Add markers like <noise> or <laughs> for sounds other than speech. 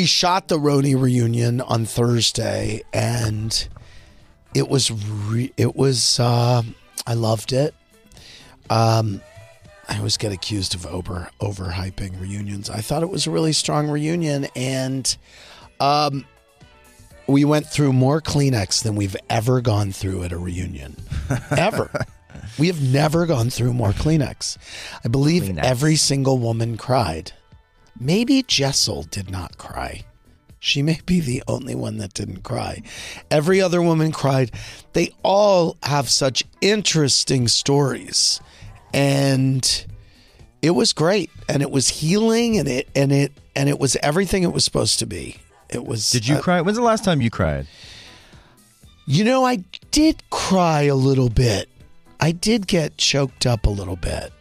we shot the RHONY reunion on Thursday, and it was re- it was uh, I loved it. Um, I always get accused of over overhyping reunions. I thought it was a really strong reunion, and um, we went through more Kleenex than we've ever gone through at a reunion, <laughs> ever. we have never gone through more Kleenex. I believe Kleenex. every single woman cried. Maybe Jessel did not cry. She may be the only one that didn't cry. Every other woman cried. They all have such interesting stories. And it was great and it was healing and it and it and it was everything it was supposed to be. It was Did you uh, cry? When's the last time you cried? You know, I did cry a little bit. I did get choked up a little bit.